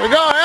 we go,